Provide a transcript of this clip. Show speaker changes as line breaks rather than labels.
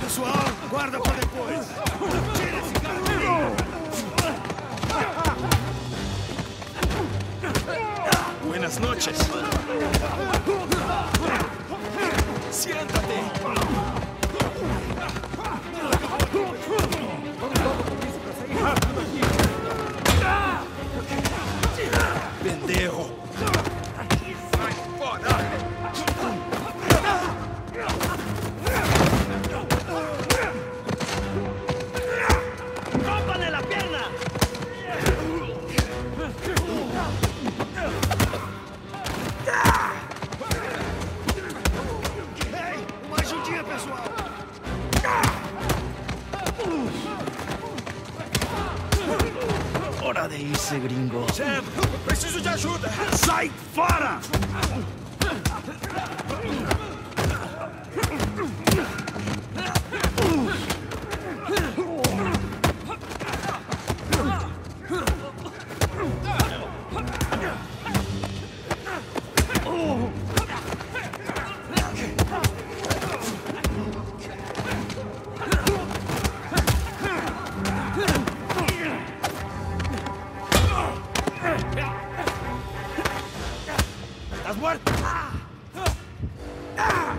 Pessoal, guarda pra depois. Tira esse cara. Buenas noches.
Hora de irse, gringo.
Sam, preciso de ajuda.
¡Sai fora!
¡Has muerto! ¡Ah! ¡Ah!